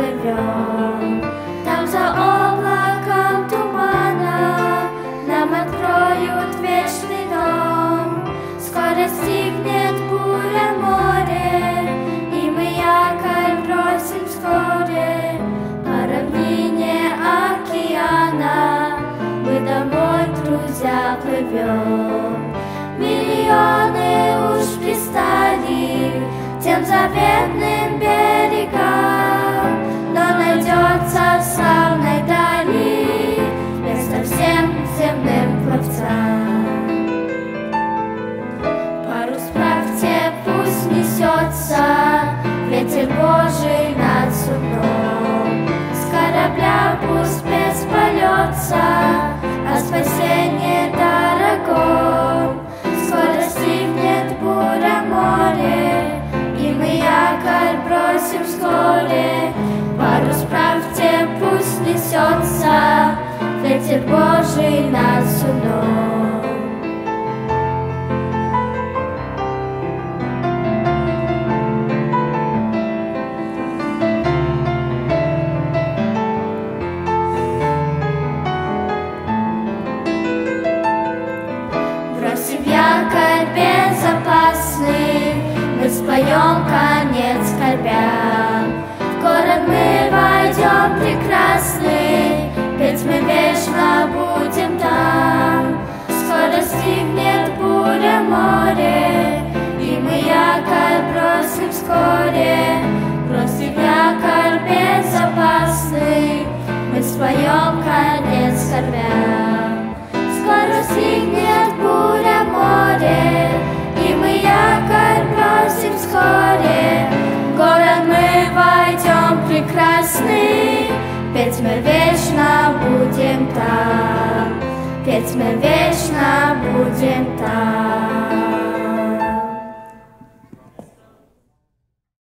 плывем. Там за облаком тумана Нам откроют вечный дом. Скоро стигнет буря море, И мы якорь бросим вскоре По равнине океана Мы домой, друзья, плывем. Ветер Божий над судном. Вскоре. Бросив якорь безопасный, Мы споем конец скорбям. Скоро стигнет буря море, И мы якорь бросим вскоре. В город мы войдем прекрасный, Петь мы вечно будем там, Петь мы вечно будем там.